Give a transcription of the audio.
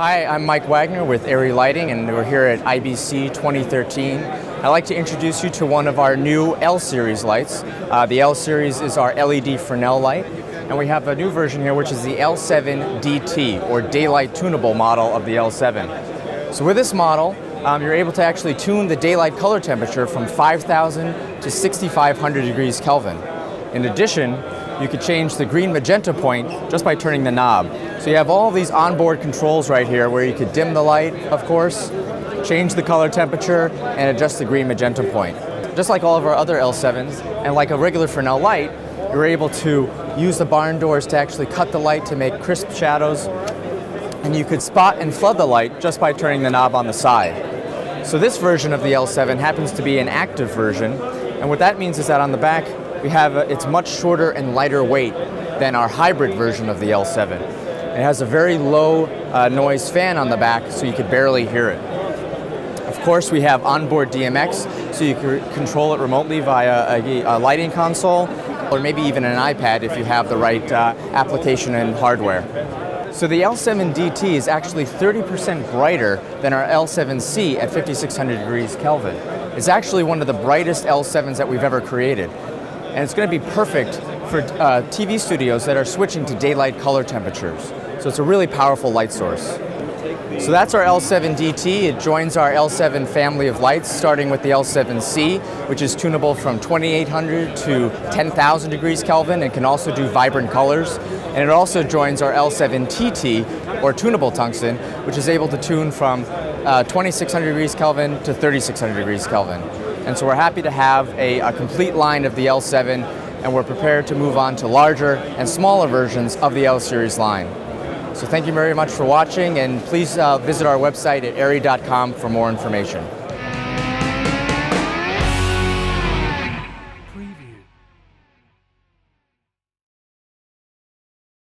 Hi, I'm Mike Wagner with ARRI Lighting, and we're here at IBC 2013. I'd like to introduce you to one of our new L-Series lights. Uh, the L-Series is our LED Fresnel light, and we have a new version here, which is the L7 DT, or daylight tunable model of the L7. So with this model, um, you're able to actually tune the daylight color temperature from 5,000 to 6,500 degrees Kelvin. In addition, you could change the green magenta point just by turning the knob. So you have all these onboard controls right here where you could dim the light, of course, change the color temperature, and adjust the green magenta point. Just like all of our other L7s, and like a regular Fresnel light, you're able to use the barn doors to actually cut the light to make crisp shadows, and you could spot and flood the light just by turning the knob on the side. So this version of the L7 happens to be an active version, and what that means is that on the back, we have a, it's much shorter and lighter weight than our hybrid version of the L7. It has a very low uh, noise fan on the back, so you could barely hear it. Of course, we have onboard DMX, so you can control it remotely via a, a lighting console, or maybe even an iPad if you have the right uh, application and hardware. So the L7DT is actually 30% brighter than our L7C at 5600 degrees Kelvin. It's actually one of the brightest L7s that we've ever created. And it's going to be perfect for uh, TV studios that are switching to daylight color temperatures. So it's a really powerful light source. So that's our L7DT. It joins our L7 family of lights, starting with the L7C, which is tunable from 2800 to 10,000 degrees Kelvin and can also do vibrant colors. And it also joins our L7TT, or tunable tungsten, which is able to tune from uh, 2600 degrees Kelvin to 3600 degrees Kelvin. And so we're happy to have a, a complete line of the L7, and we're prepared to move on to larger and smaller versions of the L series line. So thank you very much for watching, and please uh, visit our website at arri.com for more information.